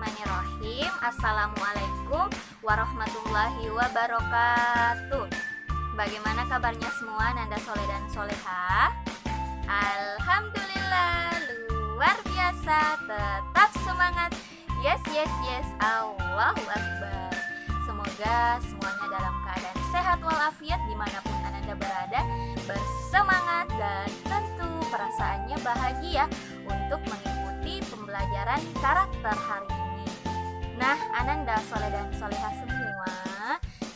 Bismillahirrahmanirrahim. Assalamualaikum warahmatullahi wabarakatuh. Bagaimana kabarnya semua Nanda Soleh dan Soleha? Alhamdulillah luar biasa. Tetap semangat. Yes yes yes. Allahu Akbar. Semoga semuanya dalam keadaan sehat walafiat di mana pun Anda berada. Bersemangat dan tentu perasaannya bahagia Untuk mengikuti pembelajaran karakter hari ini Nah Ananda Soleh dan Soleha semua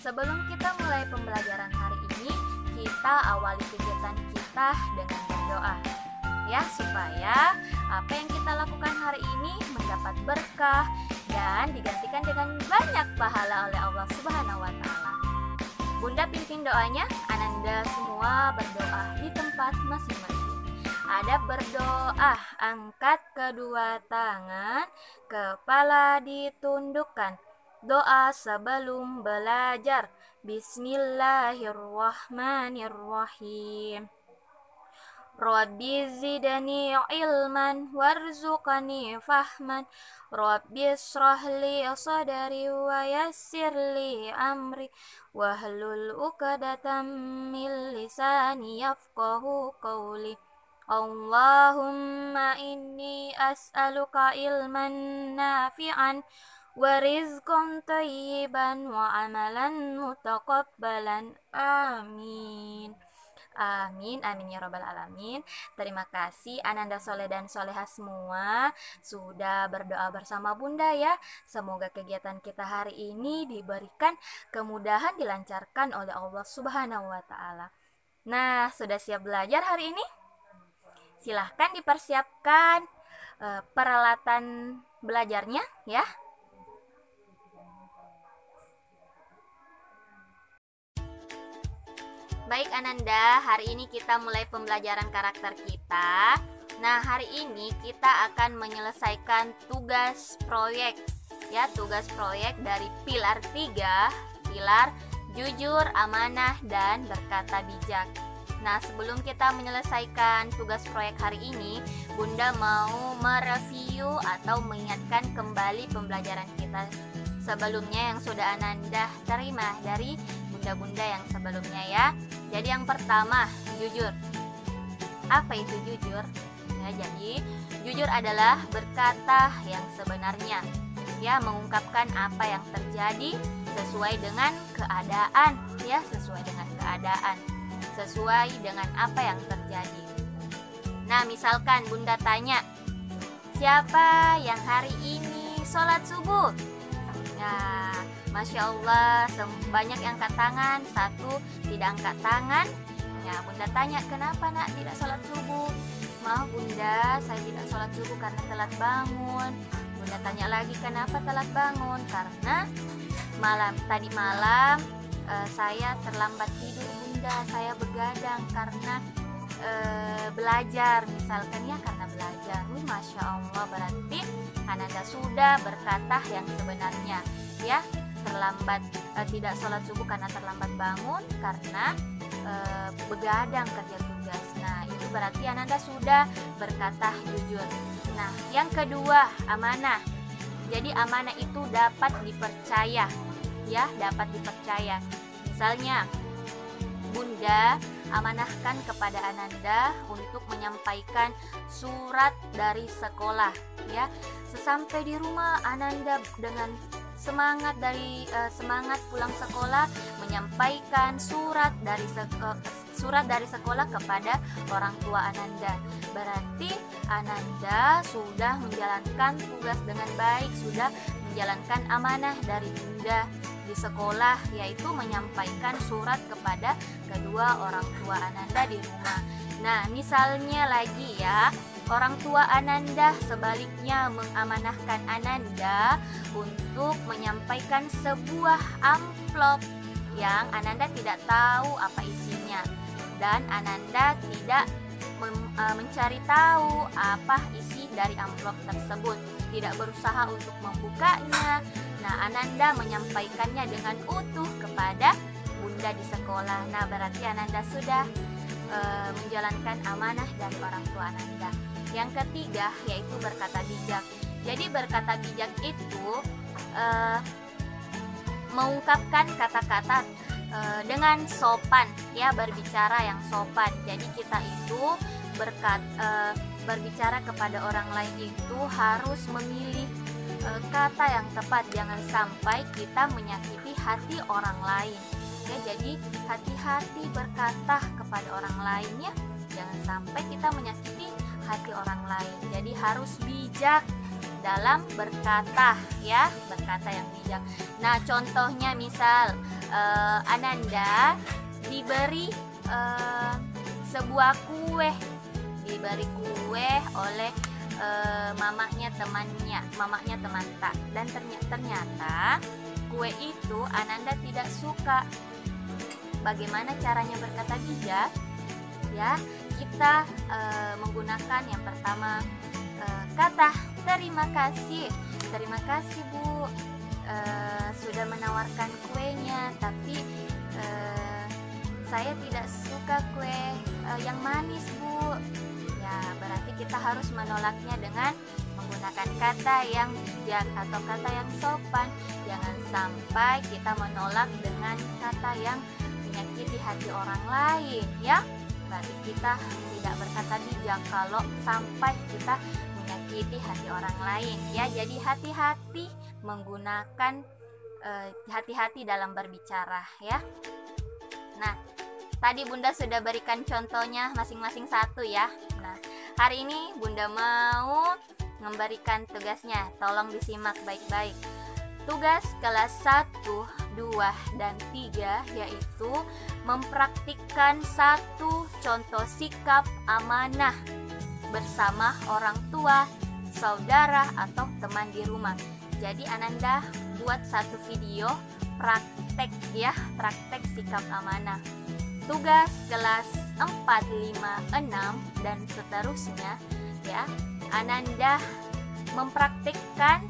Sebelum kita mulai pembelajaran hari ini Kita awali kegiatan kita dengan berdoa ya supaya apa yang kita lakukan hari ini mendapat berkah dan digantikan dengan banyak pahala oleh Allah Subhanahu wa. Bunda pimpin doanya, Ananda semua berdoa di tempat masing-masing. Ada berdoa, angkat kedua tangan, kepala ditundukkan. Doa sebelum belajar. Bismillahirrahmanirrahim. Rabbi zidani ilman warzuqani fahman Rabbi israhli sadari wa yassir li amri Wahlul uqadatam min lisani yafqahu qawli Allahumma inni as'aluka ilman nafi'an wa rizqan tayyiban wa amalan mutaqabbalan amin Amin, amin ya robbal alamin. Terima kasih Ananda Soleh dan Soleha semua sudah berdoa bersama Bunda ya. Semoga kegiatan kita hari ini diberikan kemudahan dilancarkan oleh Allah Subhanahu wa taala. Nah, sudah siap belajar hari ini? Silahkan dipersiapkan uh, peralatan belajarnya ya. Baik Ananda, hari ini kita mulai pembelajaran karakter kita. Nah, hari ini kita akan menyelesaikan tugas proyek. Ya, tugas proyek dari pilar 3, pilar jujur, amanah, dan berkata bijak. Nah, sebelum kita menyelesaikan tugas proyek hari ini, Bunda mau mereview atau mengingatkan kembali pembelajaran kita sebelumnya yang sudah Ananda terima dari bunda-bunda yang sebelumnya ya. Jadi yang pertama, jujur. Apa itu jujur? Ya, jadi jujur adalah berkata yang sebenarnya. Ya, mengungkapkan apa yang terjadi sesuai dengan keadaan, ya, sesuai dengan keadaan. Sesuai dengan apa yang terjadi. Nah, misalkan Bunda tanya, "Siapa yang hari ini sholat subuh?" Nah, Masya Allah, banyak yang angkat tangan, satu tidak angkat tangan. Ya, Bunda tanya, kenapa nak tidak sholat subuh? Maaf Bunda, saya tidak sholat subuh karena telat bangun. Bunda tanya lagi, kenapa telat bangun? Karena malam tadi malam uh, saya terlambat tidur saya begadang karena uh, belajar misalkan ya karena belajar. Masya Allah berarti Ananda sudah berkata yang sebenarnya ya terlambat e, tidak sholat subuh karena terlambat bangun karena e, begadang kerja tugas. Nah, itu berarti Ananda sudah berkata jujur. Nah, yang kedua, amanah. Jadi amanah itu dapat dipercaya. Ya, dapat dipercaya. Misalnya, Bunda amanahkan kepada Ananda untuk menyampaikan surat dari sekolah ya. Sesampai di rumah Ananda dengan semangat dari uh, semangat pulang sekolah menyampaikan surat dari seko surat dari sekolah kepada orang tua Ananda. Berarti Ananda sudah menjalankan tugas dengan baik, sudah menjalankan amanah dari Bunda di sekolah yaitu menyampaikan surat kepada kedua orang tua Ananda di rumah. Nah, misalnya lagi ya, Orang tua Ananda sebaliknya mengamanahkan Ananda untuk menyampaikan sebuah amplop yang Ananda tidak tahu apa isinya dan Ananda tidak e, mencari tahu apa isi dari amplop tersebut, tidak berusaha untuk membukanya. Nah, Ananda menyampaikannya dengan utuh kepada bunda di sekolah. Nah, berarti Ananda sudah e, menjalankan amanah dari orang tua Ananda. Yang ketiga yaitu berkata bijak. Jadi berkata bijak itu uh, mengungkapkan kata-kata uh, dengan sopan, ya berbicara yang sopan. Jadi kita itu berkat uh, berbicara kepada orang lain itu harus memilih kata yang tepat. Jangan sampai kita menyakiti hati orang lain. Ya, jadi hati-hati berkata kepada orang lainnya. Jangan sampai kita menyakiti hati orang lain. Jadi harus bijak dalam berkata ya berkata yang bijak nah contohnya misal uh, Ananda diberi uh, sebuah kue diberi kue oleh uh, mamanya temannya mamanya teman tak. Dan ternyata, ternyata kue itu Ananda tidak suka. Bagaimana caranya berkata bijak ya kita uh, menggunakan yang pertama uh, kata terima kasih. Terima kasih bu. Sudah menawarkan kuenya tapi saya tidak suka kue yang manis bu kita harus menolaknya dengan menggunakan kata yang bijak atau kata yang sopan. Jangan sampai kita menolak dengan kata yang menyakiti hati orang lain ya. Berarti kita tidak berkata bijak kalau sampai kita menyakiti hati orang lain ya. Jadi hati-hati menggunakan eh, hati-hati uh, dalam berbicara ya. Nah tadi bunda sudah berikan contohnya masing-masing satu ya. Nah hari ini bunda mau memberikan tugasnya tolong disimak baik-baik tugas kelas 1 2 dan 3 yaitu mempraktikkan satu contoh sikap amanah bersama orang tua, saudara atau teman di rumah. Jadi Ananda buat satu video praktek ya, praktek sikap amanah. Tugas kelas 4, 5, 6 dan seterusnya ya. Ananda mempraktikkan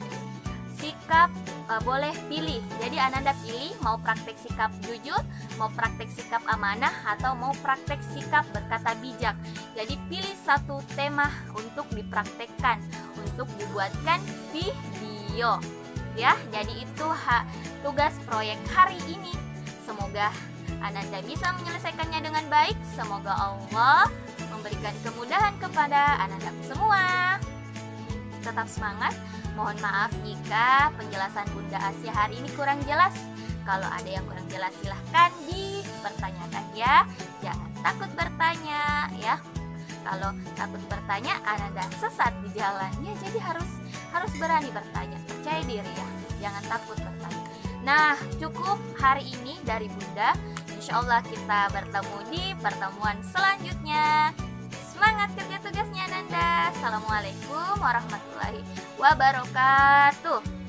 sikap uh, boleh pilih. Jadi Ananda pilih mau praktek sikap jujur, mau praktek sikap amanah atau mau praktek sikap berkata bijak. Jadi pilih satu tema untuk dipraktekkan, untuk dibuatkan video. Ya, jadi itu hak tugas proyek hari ini. Semoga Ananda bisa menyelesaikannya dengan baik. Semoga Allah memberikan kemudahan kepada Ananda semua. Tetap semangat Mohon maaf jika penjelasan Bunda Asia hari ini kurang jelas. Kalau ada yang kurang jelas silahkan dipertanyakan ya. Jangan takut bertanya ya. Kalau takut bertanya, Anda sesat di jalannya. Jadi harus harus berani bertanya. Percaya diri ya. Jangan takut bertanya. Nah, cukup hari ini dari Bunda. Insya Allah kita bertemu di pertemuan selanjutnya. Semangat kerja tugasnya Nanda. Assalamualaikum warahmatullahi wabarakatuh.